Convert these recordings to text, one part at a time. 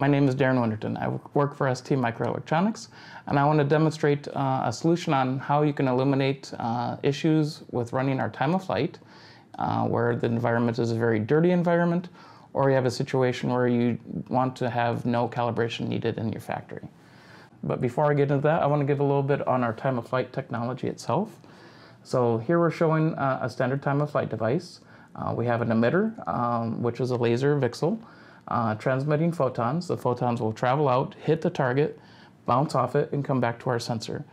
My name is Darren Winterton. I work for ST Microelectronics, and I want to demonstrate uh, a solution on how you can eliminate uh, issues with running our time of flight, uh, where the environment is a very dirty environment, or you have a situation where you want to have no calibration needed in your factory. But before I get into that, I want to give a little bit on our time of flight technology itself. So here we're showing uh, a standard time of flight device. Uh, we have an emitter, um, which is a laser VCSEL uh, transmitting photons. The photons will travel out, hit the target, bounce off it, and come back to our sensor.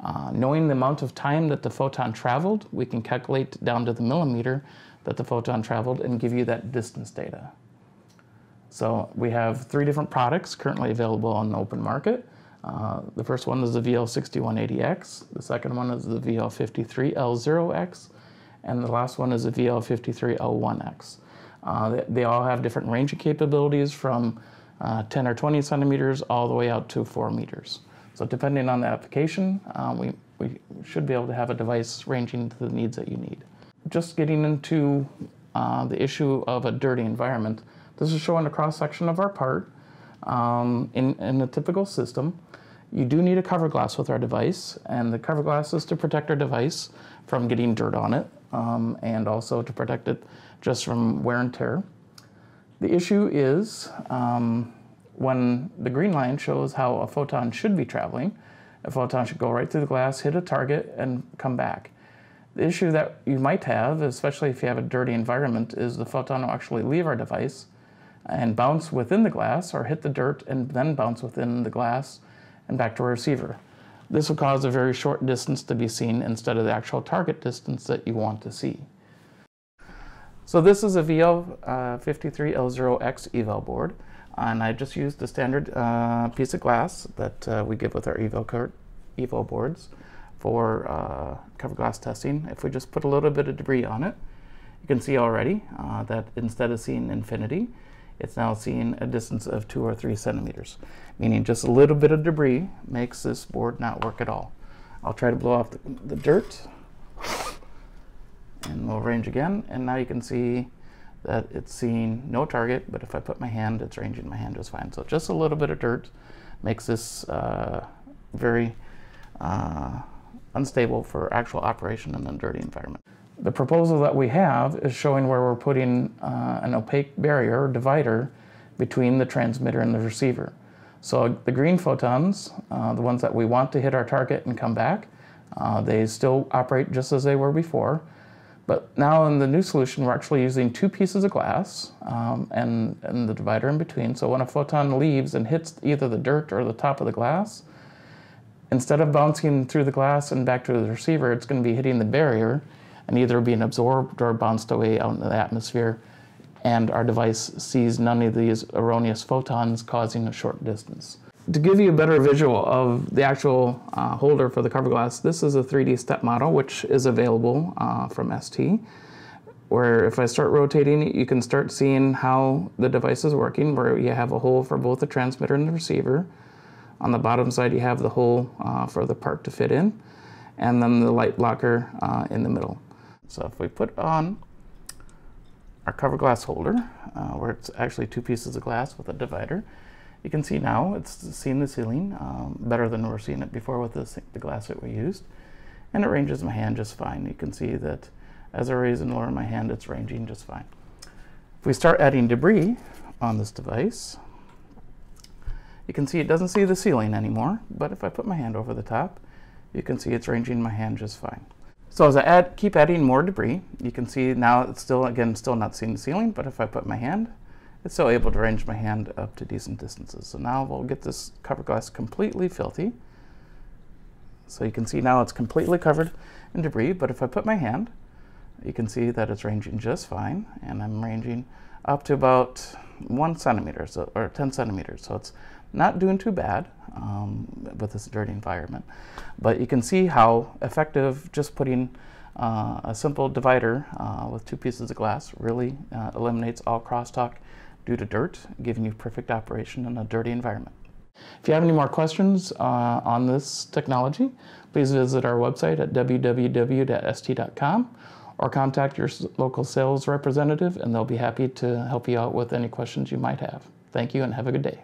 Uh, knowing the amount of time that the photon traveled, we can calculate down to the millimeter that the photon traveled and give you that distance data. So we have three different products currently available on the open market. Uh, the first one is the VL6180X, the second one is the VL53L0X, and the last one is the VL53L1X. Uh, they, they, all have different range of capabilities from uh, 10 or 20 centimeters all the way out to 4 meters. So depending on the application, uh, we, we should be able to have a device ranging to the needs that you need. Just getting into uh, the issue of a dirty environment, this is showing a cross-section of our part. Um, in, in a typical system, you do need a cover glass with our device, and the cover glass is to protect our device from getting dirt on it, um, and also to protect it just from wear and tear. The issue is um, when the green line shows how a photon should be traveling, a photon should go right through the glass, hit a target, and come back. The issue that you might have, especially if you have a dirty environment, is the photon will actually leave our device and bounce within the glass or hit the dirt and then bounce within the glass and back to a receiver. This will cause a very short distance to be seen instead of the actual target distance that you want to see. So this is a VL53L0X uh, eval board, and I just used the standard uh, piece of glass that uh, we give with our eval, eval boards for uh, cover glass testing. If we just put a little bit of debris on it, you can see already uh, that instead of seeing infinity, it's now seeing a distance of two or three centimeters, meaning just a little bit of debris makes this board not work at all. I'll try to blow off the, the dirt and we'll range again and now you can see that it's seeing no target but if I put my hand it's ranging my hand just fine so just a little bit of dirt makes this uh, very uh, unstable for actual operation in a dirty environment. The proposal that we have is showing where we're putting uh, an opaque barrier or divider between the transmitter and the receiver. So the green photons, uh, the ones that we want to hit our target and come back, uh, they still operate just as they were before. But now in the new solution, we're actually using two pieces of glass um, and, and the divider in between. So when a photon leaves and hits either the dirt or the top of the glass, instead of bouncing through the glass and back to the receiver, it's going to be hitting the barrier and either being absorbed or bounced away out into the atmosphere. And our device sees none of these erroneous photons causing a short distance. To give you a better visual of the actual uh, holder for the cover glass, this is a 3D step model which is available uh, from ST where if I start rotating it, you can start seeing how the device is working, where you have a hole for both the transmitter and the receiver. On the bottom side, you have the hole uh, for the part to fit in, and then the light blocker uh, in the middle. So if we put on our cover glass holder, uh, where it's actually two pieces of glass with a divider, you can see now it's seeing the ceiling um, better than we were seeing it before with the, the glass that we used. And it ranges my hand just fine. You can see that as I raise and lower my hand, it's ranging just fine. If we start adding debris on this device, you can see it doesn't see the ceiling anymore, but if I put my hand over the top, you can see it's ranging my hand just fine. So as I add, keep adding more debris, you can see now it's still, again, still not seeing the ceiling, but if I put my hand, it's still able to range my hand up to decent distances. So now we'll get this cover glass completely filthy. So you can see now it's completely covered in debris, but if I put my hand, you can see that it's ranging just fine, and I'm ranging up to about one centimeter, so, or 10 centimeters. So it's not doing too bad um, with this dirty environment. But you can see how effective just putting uh, a simple divider uh, with two pieces of glass really uh, eliminates all crosstalk due to dirt, giving you perfect operation in a dirty environment. If you have any more questions uh, on this technology, please visit our website at www.st.com or contact your local sales representative and they'll be happy to help you out with any questions you might have. Thank you and have a good day.